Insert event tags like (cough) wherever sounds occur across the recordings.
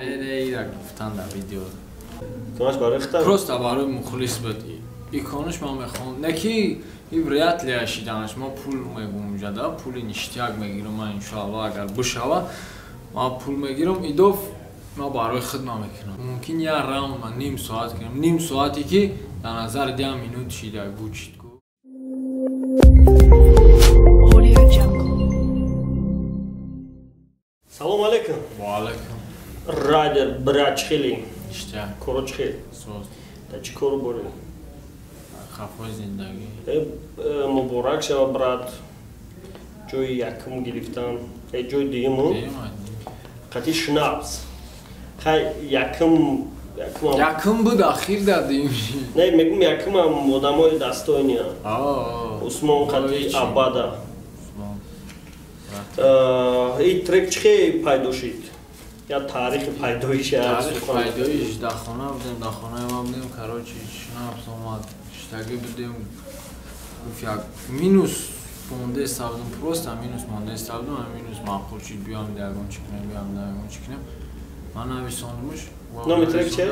Эйра гуфтан дар видео. Тумаш барои хитан? Просто барои мухлис буд. Икониш ма мехоҳам. Неки и врият ли ашиданаш мо пул мегум ҷада, пули ништияк мегирам ман иншоалло агар бушава. Ма пул мегирам идоф ма барои хидмат мекунам. Мумкин я раунд ма ним соат кунам. Ним соате ки дар назари 10 минут шида гучит. Салом алейкум. Ва алейкум. Радер брач хели. Иштя. Коро чи хели? Соз. Та чи коро бори? Хафои зиндагӣ. Э, муборак шава брат. Ҷои якум гирифтан. Э ҷои дуюму? Қати шнапс. Хай якум якум якум буд ахир дадим. Не, мегум якум ам одамои дастоини ам. Аа. Усмон қати абада. Усмон. Э, и трек чи пайдо шид? یا تاریخ پیدایش تاریخ پیدایش در خانه بودیم در خانه ما بودیم کراچی شنابس اومد شتاگی بودیم گفت یک مینوس مونده استابدم پروست هم مینوس مونده استابدم هم مینوس معقول شید بیام درگون چکنیم بیام درگون چکنیم من نویساندمش номи трек че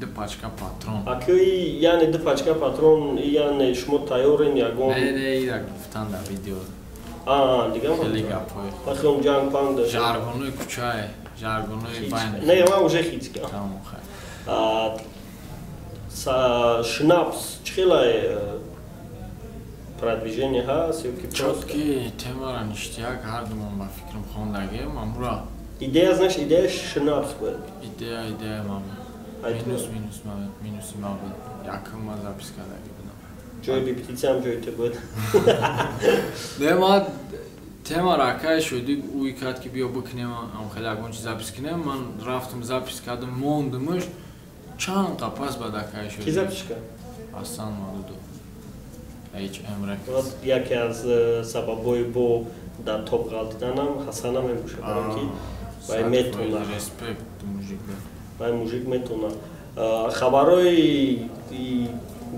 д пачка патрон акӯи яъне д пачка патрон яъне шумо тайёрен ягон гуфтан дар видео дигар хеле гапҳои ахом ҷанг панг жаргонои кӯчае жаргонои байн не ма уже хитка шнапс чхела продвижение ҳаст ё ки чотки темара ништияк ҳардумон ба фикрам хондагем амура идея знаш идея шнапс буд идея идея ма минус минус ма минуси ма буд якум ма запис кардаги будам ҷои репетитсияам ҷои ту буд не ма тема ракай шуди уи кард ки биё бикунем ам хеле ягон чи запис кунем ман рафтам запис кардам мондамаш чанд қапас ба дакай шуд ки запис кард? Асан мадуду. Hm рек яке аз э, сабабҳои бо дар топ ғалтиданам ҳасана мебошад ки вай метона респект мужик вай мужик метона хабарҳои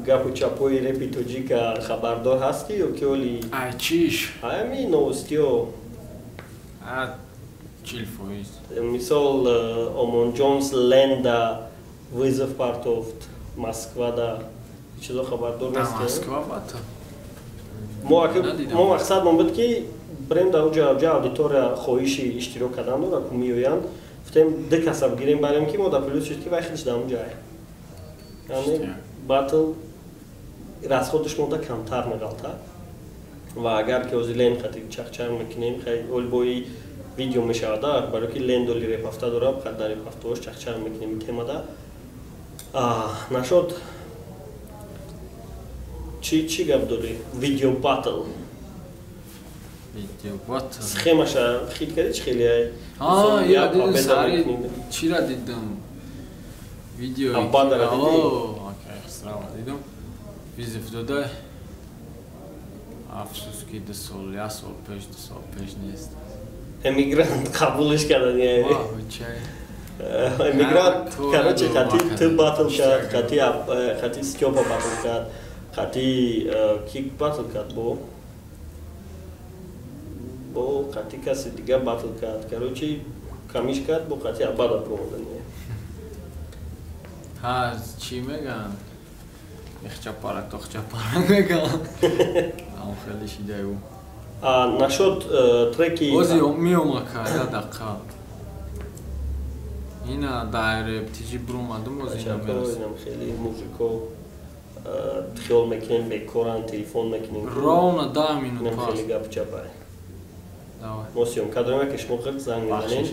гапу чапои репи тоҷика хабардор ҳастӣ ё ки оли чиш? ами новостиҳо чил фоиз. Мисол омонҷонс ленда вызов партофт москвада чизо хабардор мо мақсад мон буд ки брем дар уҷа ҷа аудитория хоҳиши иштирок кардан дора ку меоянд. Футем ду каса бигирем барем ки мо дар плюс шуд ки вай хелиш дар уҷае батл расходаш монда камтар меғалта ва агар ки ҳозир лен хати чахчак мекунем хай олбои видео мешавада барои ки лен доли репафта дора хат дар репафтаош чахчак мекунем темада нашод чи чи гап дорӣ? Видео батл. Схемаша хит карди чи хеле чира дидам? Видео дидам визиф дода афсус ки ду сол як сол пеш ду сол пеш нест. Эмигрант қабулш кардан эмигрант кароче хати ту батл кард хати хати стёпа батл кард хати ки батл кард бо? Бо хати каси дигар батл кард. Кароче камиш кард бо хати абада промодан ҳа чӣ мегӯянд ихчапарак тохчапарак (laughs) мекунам хеле шидаю нашуд э, треки бози меомака я даққа. Ина дайре тижи бурумадум бозинам хеле мужико э, хиёл мекунем бекоран телефон мекунем ровна да минут хеле гап чапай. Мо сёмка дорем ки шумо қирқ занг мезанем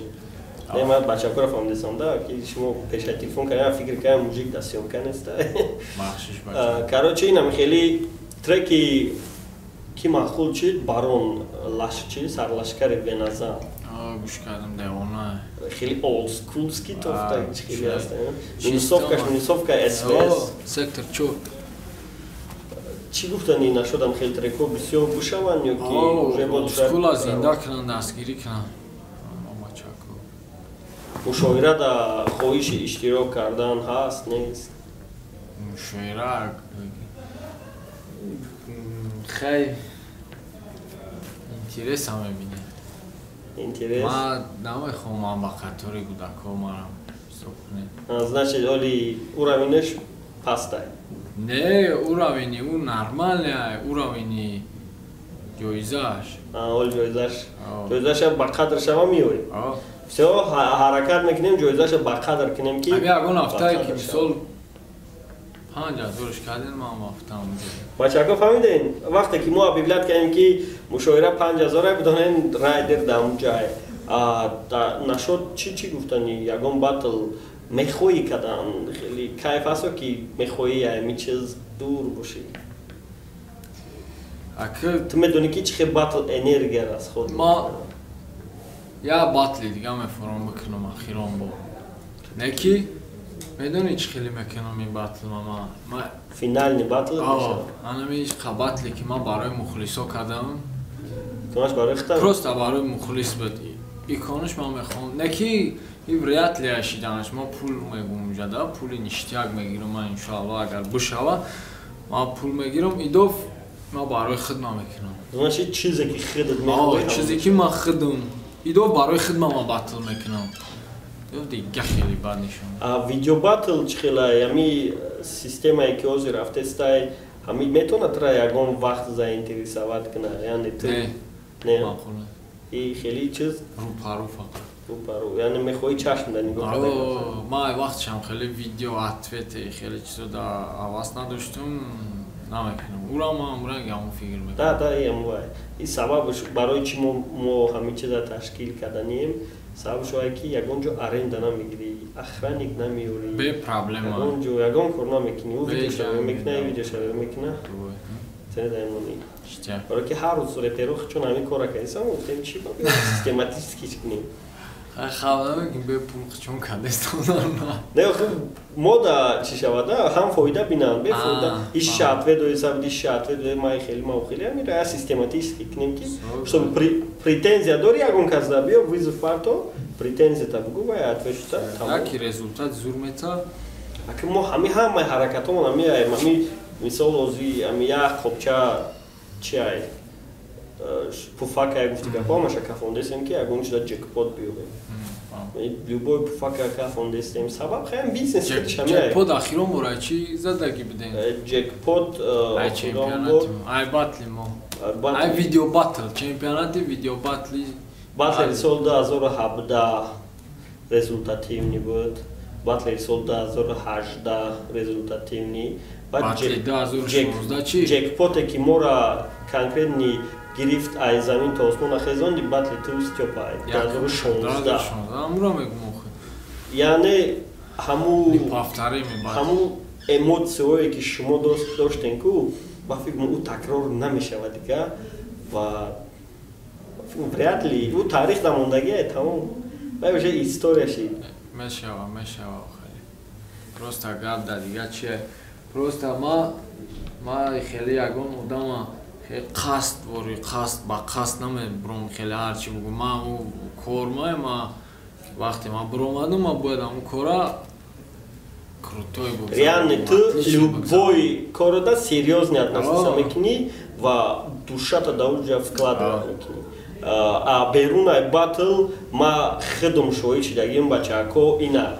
не ман бачакора фаҳмидасам да ки шумо пеша телефон кардем фикр кардем мужик да съёмка неста короче инам хеле треки ки махул чид барон лаш чи сарлашкари беназа гӯш кардам девона хеле олдскулски тофта хеле аст минусовкаш минусовка свс сектор чо. Чӣ гуфтани? Нашудам хел треко бисёр гӯшаванд ё ки уже олдскула зинда кунанд дастгирӣ кунанд мушоира да хоҳиши иштирок кардан ҳаст нест? Мушоира хай интереса мебинед интерес? Ма намехоҳам ман ба қатори кӯдакҳо марам значит оли уравинаш пастай? Не уравини ӯ нормальная уравини ҷоизааш оли ҷоизаш ҷоизаша ба қадршава меёрем все ҳаракат мекунем ҷоизаша ба қадр кунем ки ягон ҳафтае ки мисол панҷ ҳазорш кардем ман ҳафтаам бачаҳо фаҳмидем вақте ки мо объявлят кардем ки мушоира панҷ ҳазора бидонем райдер дамҷай нашод чӣ чӣ гуфтани ягон батл мехоҳӣ кардан хеле кайф асто ки мехоҳӣ ами чиз дур бошӣ ту медонӣ ки чӣ хел батл энергия аз худ ма я батли дига мефуром бикунам ахирон бо. Не ки? Медонӣ чӣ хеле мекунам ин батл ма финални батл анами қа батле ки ман барои мухлисо кардам. Просто барои мухлис буд иконуш ман мехоҳам. Не ки вряд ли ашиданаш мо пул мегум жада пули ништияк мегирам ман иншоалло агар бишава ма пул мегирам. Идов ма барои хидма мекунам. Чизе ки хидат мекунам. Чизе ки ма хидам идов барои хидма ма батл мекунам. Дига хеле бад нишон. А видео батл чӣ хела ями системае ки ҳозир рафтестай ҳамид метавонад тра ягон вақт заинтересоват кунад? Яъне ту не. И хеле чиз? Рӯпарӯ фақат рӯпарӯ яъне мехоҳӣ чашм да нигоҳ ма вақтшам. Хеле видео ответе хеле чизо да ҳавас надоштум намекунам ура ма умранг ҳамон фикр мекунам да да ямвай и сабабш барои чӣ мо ҳамин чиза ташкил карданем сабабш вае ки ягон ҷо аренда намегирӣ охранник намеёрӣ бе проблема. ягон ҷо ягон кор намекунӣ ӯ видеошавӣ мекуна видеошавӣ мекуна сенедаймони баро ки ҳар рӯз реперох чун ҳамин кора кардисам гуфтем чӣ систематически кунем хабармегим бе пул чун кадестонарна (laughs) не мода чӣ шавада ҳам фоида бинанд бе фоида. Иш шатве доисабд иш шатве до май хели ма хели амира я систематически кунем ки чтоб претензия дори ягон кас да биё вызов парто претензията бугу ва атве шуда яки результат зур мета. Аки мо ҳами ҳамаи ҳаракатомон ами ами мисол ози ами як қопча чи ай пуфака гуфти гапома шака фондесем ки ягон чиза ҷекпот биёбем любой пуфака ка фондесем сабаб хаям бизнес ҷекпот ахирон бора чи задаги бидем? Ҷекпот ай чемпионат ай батли мо. Ай видео батл. Чемпионати видео батли. Батли ду ҳазору ҳабдаҳ результативни буд. Батли соли ду ҳазору ҳаждаҳ результативни ҷекпоте ки мора конкретни гирифт аз замин то осмон ахезонди батли ту стёпа 2016 яъне ҳаму эмоциое ки шумо доштем ку ба фикр ӯ такрор намешавад дига ва вряд ли ӯ таърих намондагие тамом. Баша историяши мешава мешава просто гап да дига чие просто ма ма хеле ягон одама қасд вори қасд ба қасд намебурам хеле ҳарчи бугу ман ӯ кормае ма вақте ман биромадам ма бояд ҳамн кора крутой буд реально ту любой корода серьёзно относиться мекунӣ ва душата да уҷа вкладывать мекунӣ а. берунаи батл ма хидо мушоҳид шидагим бачаҳако ина.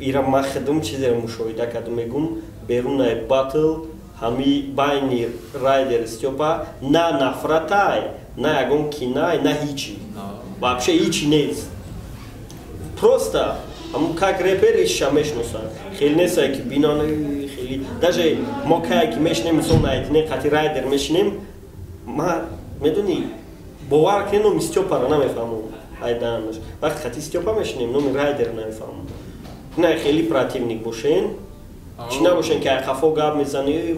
Ира ма хидум чизеро мушоҳида кардам. Мегум берунаи батл ҳами байни райдер стёпа на нафратай на ягон кинай на ҳичи вообще ҳичи нест. Просто ҳамн как репер ишша мешиносад хеле нестае ки бинон хели даже мо кае ки мешинем мисол наитине қати райдер мешинем ма медонӣ бовар кунем номи стёпаро намефаҳмам айданаш. Вақти қати стёпа мешинем номи райдер намефаҳмам на хели противник бошен чӣ набошен ки қафо гап мезани?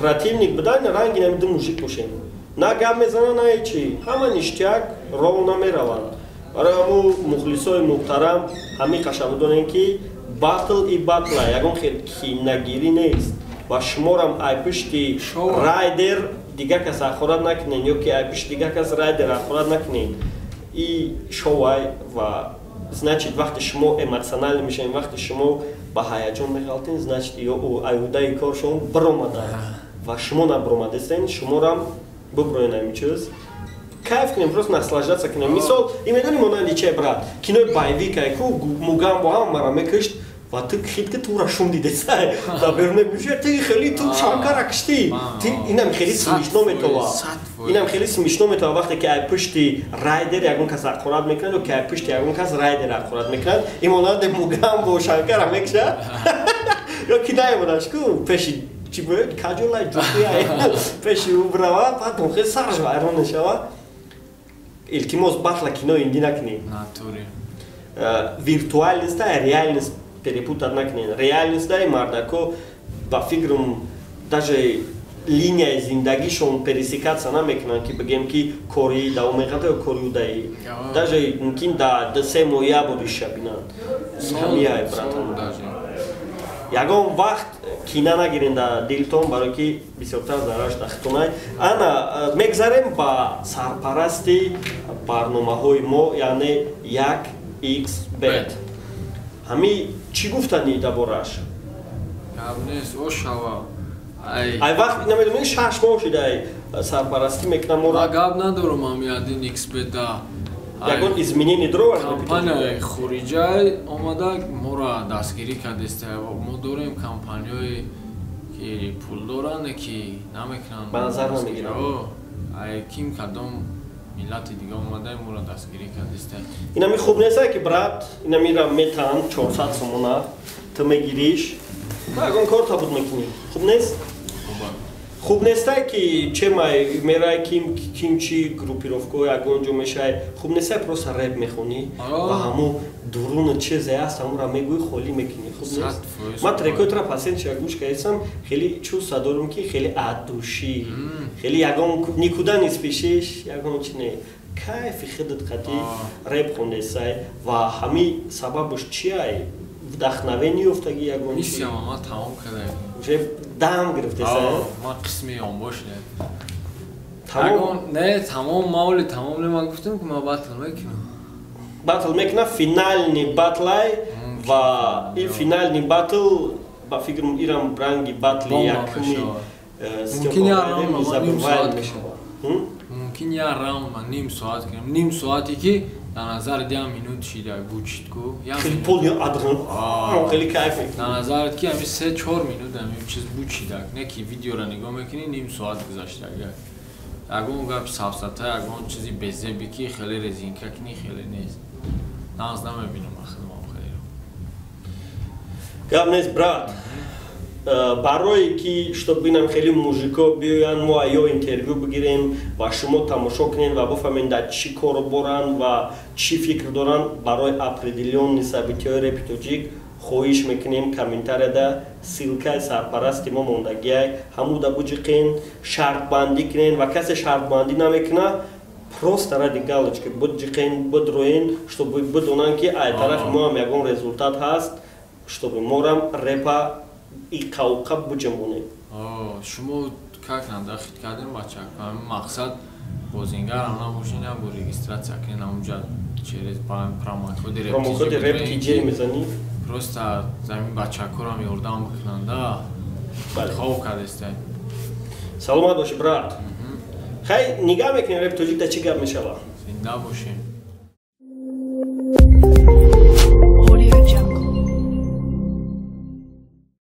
Противник бидан ранги намиду мужик бошен на гап мезана на ҳечи ҳама ништияк роҳ намераванд. Барои ҳамо мухлисои муҳтарам ҳами қашаб донем ки батл и батла ягон хел кинагирӣ нест. Ва шуморам айпишти райдер дига кас ахорат накунед ё ки айпишти дига кас райдер ахорат накунед и шовай ва значит вақте шумо эмоционалӣ мешавед вақте шумо ба ҳаяҷон мехалтен значит айҳудаи кор шумо биромада. Ва шумо набиромадастен шуморам буброен ҳамин чиз кайф кунем просто наслаждаться кунем мисол и медони монанди че брат? Кинои боевик ай ку мугам бо ҳам мара мекашт ва ту хитки тура шум дидесай да беруне бише ти хели ту шанкара кишти ти инам хели смешно метова. инам хели смешно метова. Вақте ки ай пушти райдер ягон кас ақорат мекунад ки ай пушти ягон кас райдер ақорат мекунад. Имонанде мугам бо шанкара мекша. (laughs) Ё кинаемонаш ку? Пеши чӣ бояд? Каҷолай ҷуқияй (laughs) пеши ӯ брава баъд охир сараш вайрон мешава. Илтимос батла кино инди накунем виртуалниста реальност перепутат накунем реальностаи мардако ба фикрам даже линияи зиндагишон пересекатсия намекунанд ки бигем ки кори давомеқата ё кори удаи даже мумкин да се моҳия будиша бинанд. Ҳамияй братан. ягон вақт кина нагирен да дилтон барои ки бисёртар зарараш дахтунай ана мегзарем ба сарпарасти барномаҳои мо яъне як x бет. Ҳами чӣ гуфтани даборааш ай. Вақт намедонӣ шаш моҳ шидай сарпарастӣ мекунам мора гап надорам ами адин x бета ягон изменение дорад компанияи хориҷа омада моро дастгирӣ кардеста мо дорем компанияе ки пул доранд ки намекунанд ба назар намегиранд. Ай ким кадом миллати дига омада моро дастгирӣ кардеста инами хуб нестае ки брат инамира метан чорсад сомона ту мегириш ягон кор табуд мекунӣ хуб нест хуб нестае ки чемай мерай кимчи группировкао ягонҷо мешай хуб нестае просто реп мехонӣ ва ҳамо дуруну чезе аст ҳамура мегӯӣ холӣ мекунӣ. Хуб нест ман трекоитра пасенча гӯш кардисам хеле чувства дорам ки хеле аддушӣ хеле ягон никуда ниспешиш ягон чине. Кайфи хидат қатӣ. Реп хондесай ва ҳами сабабаш чиай вдахновени ёфтагӣ ягон уже дам гирифтеса ма қисми он боше не. Тамом? Маули тамом нема гуфтам ки ма батл мекунам батл мекунам финални батлай ва ин финални батл ба фикрам ирам ранги батли якми мумкин як раунд ман ним соат кунам ним соате ки дар назар дям минут шида гучидку дар назарат ки ами се чор минут ами чиз бучидак не ки видеора нигоҳ мекунӣ ним соат гузаштак ягон гап сафсата ягон чизи безеби ки хеле резинка кини хеле нест нағз намебинам ахидмам хелеро гап нест брат Э, барое ки чтоб бинам хеле мужико биёянд мо ё интервю бигирем ва шумо тамошо кунед ва бифаҳмед дар чӣ коро боранд ва чӣ фикр доранд барои определённи собитиҳои репитоҷик хоҳиш мекунем. Комментарияда силкаи сарпарасти мо мондагиай ҳамуда буҷиқен шартбандӣ кунед ва касе шартбандӣ намекуна просто ради галочки буҷиқен будроен чтобы бидонанд ки ай тарафи мо ҳам ягон результат ҳаст чтобы морам репа и қавқаб буҷамонем шумо как нанда хит кардем бача? Мақсад бозингарам набошен ям бо регистратсия кунен ҳамунҷа через промоходи рептиҷе мезанӣ? просто замин бачакорам ёрдам бикунанда хоб кардеста саломат боши брат. Хай нигаҳ мекунем реп тоҷик да чӣ гап мешавад зинда бошем